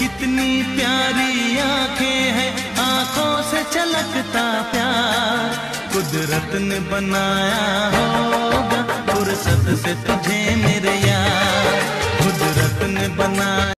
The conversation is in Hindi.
कितनी प्यारी आँखें हैं, आँखों से चलकता प्यार। कुदरत ने बनाया होगा, फुर्सत से तुझे मेरे यार। कुदरत ने बनाया